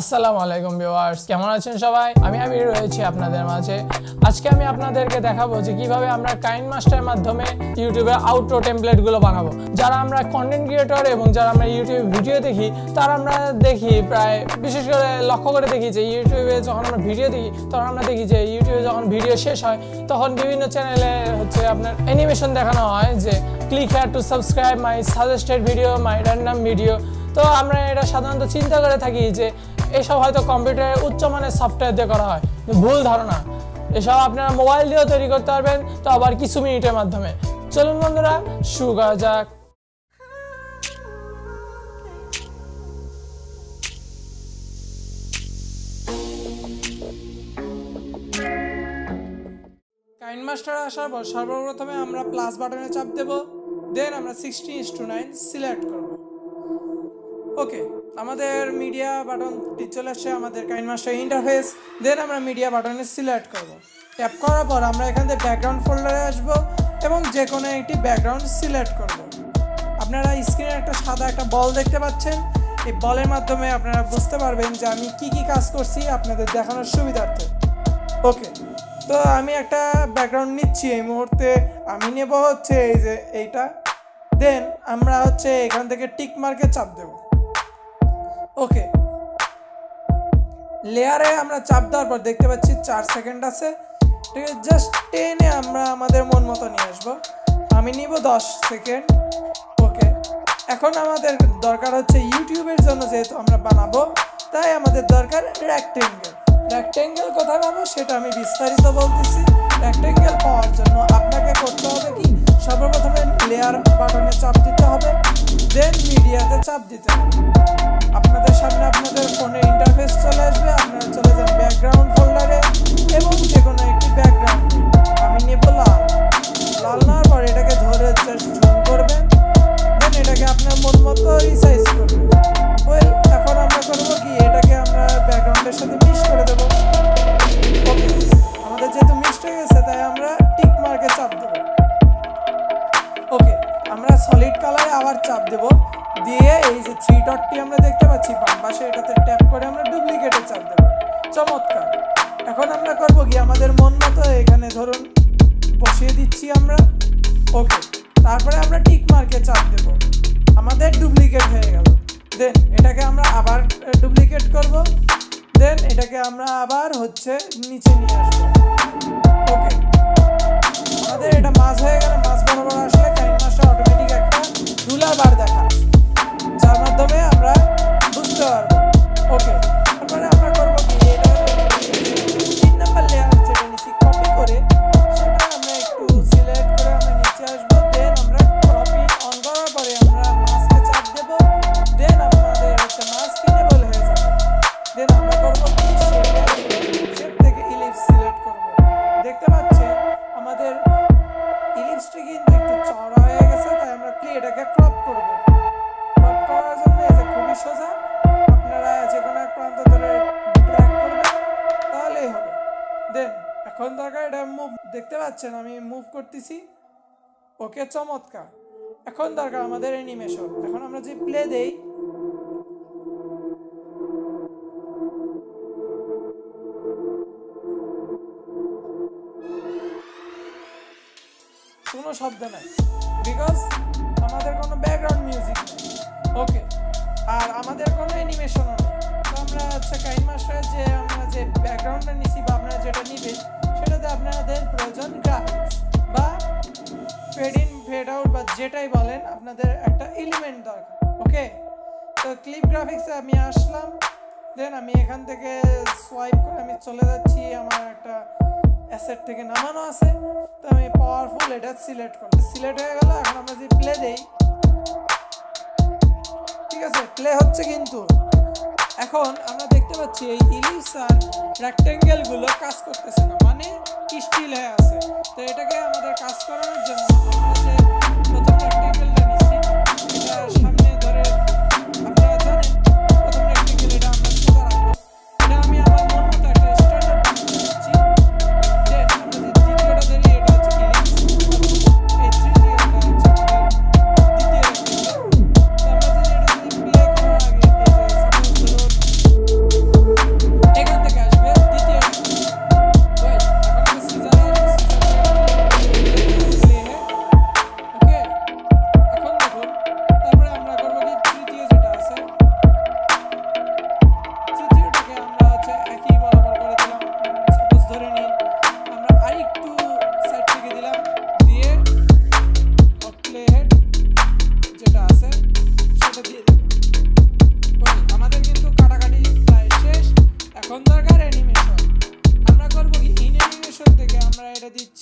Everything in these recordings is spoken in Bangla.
আসসালামু আলাইকুম ভিউয়ার্স, কেমন আছেন সবাই? আমি আমির রয়েছি আপনাদের মাঝে। আজকে আমি আপনাদেরকে দেখাবো যে কীভাবে আমরা কাইন মাস্টারের মাধ্যমে ইউটিউবে আউটরো টেমপ্লেটগুলো বানাবো। যারা আমরা কন্টেন্ট ক্রিয়েটর এবং যারা আমরা ইউটিউবে ভিডিও দেখি, তারা আমরা দেখি প্রায়, বিশেষ করে লক্ষ্য করে দেখি যে ইউটিউবে যখন আমরা ভিডিও দেখি, তখন আমরা দেখি যে ইউটিউবে যখন ভিডিও শেষ হয়, তখন বিভিন্ন চ্যানেলে হচ্ছে আপনার অ্যানিমেশন দেখানো হয় যে click here to subscribe my suggested video my random video তো আমরা এটা সাধারণত চিন্তা করে থাকি যে এসব হয়তো কম্পিউটারে উচ্চমানের সফটওয়্যার দিয়ে করা হয়। ভুল ধারণা। এসব আপনারা মোবাইল দিয়েও তৈরি করতে পারবেন, তো আবার কিছু মিনিটের মাধ্যমে। চলুন বন্ধুরা, শুরু করা যাক। মাস্টার আসার পর সর্বপ্রথমে আমরা প্লাস বাটনে চাপ দেব দেন আমরা sixty is two nine select করব। ওকে আমাদের মিডিয়া বাটনটি চলে আসছে আমাদের কাইন মাস্টার ইন্টারফেস দেন আমরা মিডিয়া বাটনে সিলেক্ট করব। ট্যাপ করার পর আমরা এখান থেকে ব্যাকগ্রাউন্ড ফোল্ডারে আসব এবং যে কোনো একটি ব্যাকগ্রাউন্ড সিলেক্ট করব। আপনারা স্ক্রিনে একটা সাদা একটা বল দেখতে পাচ্ছেন। এই বলের মাধ্যমে আপনারা বুঝতে পারবেন যে আমি কি কি কাজ করছি, আপনাদের দেখানোর সুবিধার্থে। ওকে তো আমি একটা ব্যাকগ্রাউন্ড নিচ্ছি এই মুহূর্তে। আমি নেব হচ্ছে এই যে এইটা। দেন আমরা হচ্ছে এখান থেকে টিক মার্কে চাপ দেব। ওকে লেয়ারে আমরা চাপ দেওয়ার পর দেখতে পাচ্ছি চার সেকেন্ড আছে। ঠিক আছে জাস্ট টেনে আমরা আমাদের মন মতো নিয়ে আসব। আমি নিব দশ সেকেন্ড ওকে এখন আমাদের দরকার হচ্ছে ইউটিউবের জন্য যেহেতু আমরা বানাবো, তাই আমাদের দরকার রেক্টেঙ্গেল রেক্টেঙ্গেল কোথায় পাবো সেটা আমি বিস্তারিত বলতেছি। রেক্টেঙ্গেল পাওয়ার জন্য আপনাকে করতে হবে কি? সর্বপ্রথমে লেয়ার বাটনে চাপ দিতে হবে। দেন মিডিয়াতে চাপ দিতে আপনাদের সামনে আপনাদের ফোনে ইন্টারফেস চলে আসবে, আপনারা চলে যান ব্যাকগ্রাউন্ড ফোল্ডারে এবং যে কোনো একটি ব্যাকগ্রাউন্ড আমি নেব লাল লাল নেওয়ার পর এটাকে ধরে জাস্ট ডটটি আমরা দেখতে পাচ্ছি বাম পাশে এটাতে ট্যাপ করে আমরা ডুপ্লিকেটে চাপ দেব চমৎকার। এখন আমরা করব কি? আমাদের মন মতো এখানে ধরুন, বসিয়ে দিচ্ছি আমরা। ওকে, তারপরে আমরা টিক মার্কে চাপ দেব। আমাদের ডুপ্লিকেট হয়ে গেল। দেন এটাকে আমরা আবার ডুপ্লিকেট করব। দেন এটাকে আমরা আবার হচ্ছে নিচে নিয়ে আসব। ওকে, আমাদের এটা মাছ হয়ে গেলে দরকার এটা মুভ দেখতে পাচ্ছেন, আমি মুভ করতেছি। ওকে চমৎকার। এখন দরকার আমাদের অ্যানিমেশন এখন আমরা যে প্লে দেই, কোনো শব্দ নাই। বিকজ আমাদের কোনো ব্যাকগ্রাউন্ড মিউজিক ওকে আর আমাদের কোনো অ্যানিমেশনও নেই। তো আমরা হচ্ছে কাইন মাস্টারের যে আমরা যে ব্যাকগ্রাউন্ডটা নিছি বা আপনারা যেটা নিবেন সেটাতে আপনাদের প্রয়োজন গ্রাফিক্স বা ফেড ইন ফেড আউট বা যেটাই বলেন, আপনাদের একটা এলিমেন্ট দরকার ওকে তো ক্লিপ গ্রাফিক্সে আমি আসলাম দেন আমি এখান থেকে সোয়াইপ করে আমি চলে যাচ্ছি, আমার একটা অ্যাসেট থেকে নামানো আছে। তো আমি পাওয়ারফুল এটা সিলেক্ট করলাম। সিলেক্ট হয়ে গেল, এখন আমরা যদি প্লে দেই, ঠিক আছে? প্লে হচ্ছে কিন্তু, এখন আমরা দেখতে পাচ্ছি এই ইলিপস আর রেক্টেঙ্গেলগুলো কাজ করতেছে না। মানে স্টিল হয়ে আছে। তো এটাকে আমাদের কাজ করানোর জন্য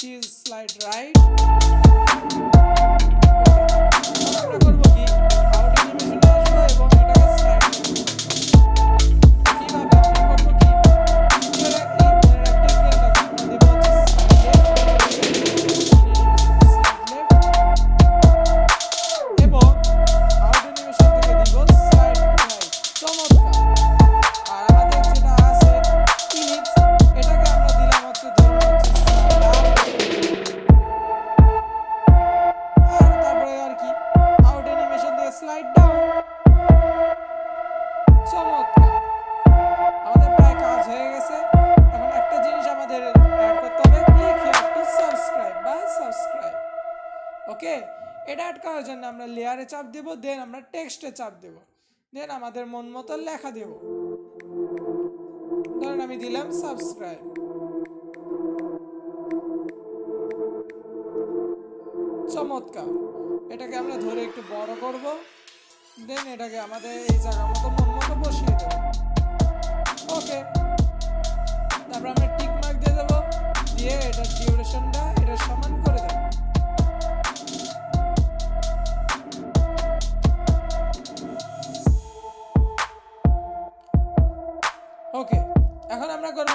এটা দিচ্ছি স্লাইড এটা করার জন্য আমরা লেয়ারে চাপ দেব দেন আমরা টেক্সটে চাপ দেব। দেন আমাদের মন মতো লেখা দেব। ধরেন আমি দিলাম সাবস্ক্রাইব চমৎকার। এটাকে আমরা ধরে একটু বড় করব। দেন এটাকে আমাদের এই জায়গা মতো মন মতো বসিয়ে দেব। ওকে তারপর আমরা টিক মার্ক দিয়ে দেবো। দিয়ে এটার ডিউরেশনটা এটা সমান করে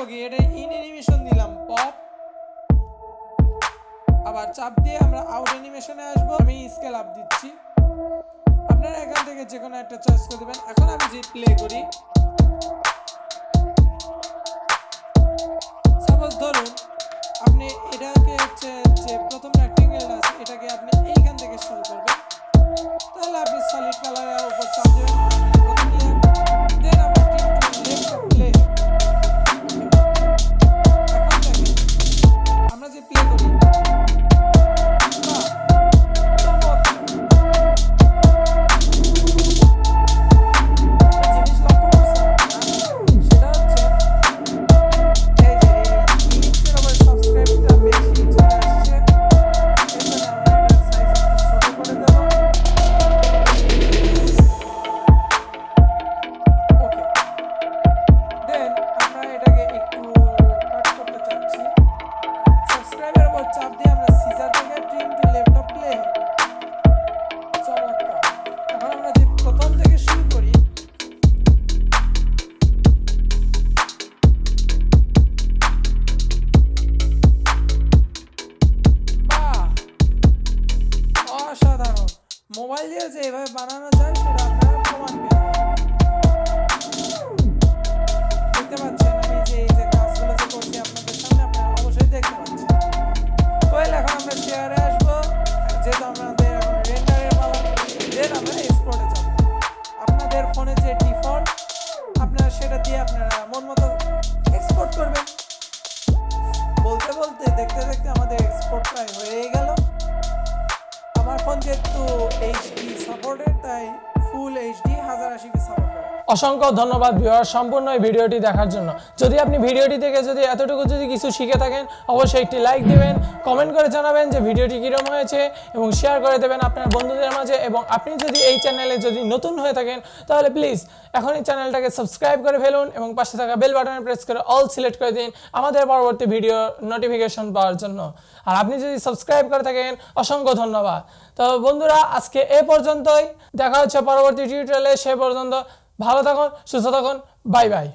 কি এটা ইন অ্যানিমেশন দিলাম পপ আবার চাপ দিয়ে আমরা আউট অ্যানিমেশনে আসব, আমি স্কেল আপ দিচ্ছি। আপনারা এখান থেকে যে কোনো একটা চয়েস করে দেবেন। এখন আমি যে প্লে করি সাপোজ ধরুন, আপনি এটাকে হচ্ছে যে প্রথম রেক্টেঙ্গেলটা আছে, এটাকে আপনি এইখান থেকে শুরু করবেন। তাহলে আপনি সলিড কালারের উপর চাপ দিয়ে আপনারা মন মতো এক্সপোর্ট করবেন। বলতে বলতে, দেখতে দেখতে আমাদের এক্সপোর্ট প্রায় হয়ে গেল। আমার ফোন যেহেতু এইচডি সাপোর্টেড তাই ফুল এইচডি হাজার আশি সাপোর্ট করে অসংখ্য ধন্যবাদ ভিউয়ার সম্পূর্ণ এই ভিডিওটি দেখার জন্য। যদি আপনি ভিডিওটি থেকে যদি এতটুকু যদি কিছু শিখে থাকেন, অবশ্যই একটি লাইক দিবেন কমেন্ট করে জানাবেন যে ভিডিওটি কীরকম হয়েছে এবং শেয়ার করে দেবেন আপনার বন্ধুদের মাঝে এবং আপনি যদি এই চ্যানেলে যদি নতুন হয়ে থাকেন, তাহলে প্লিজ এখন এই চ্যানেলটাকে সাবস্ক্রাইব করে ফেলুন এবং পাশে থাকা বেল বাটনে প্রেস করে অল সিলেক্ট করে দিন আমাদের পরবর্তী ভিডিও নোটিফিকেশন পাওয়ার জন্য। আর আপনি যদি সাবস্ক্রাইব করে থাকেন, অসংখ্য ধন্যবাদ। তো বন্ধুরা, আজকে এ পর্যন্তই। দেখা হচ্ছে পরবর্তী টিউটোরিয়ালে সে পর্যন্ত ভালো থাকুন সুস্থ থাকুন বাই বাই।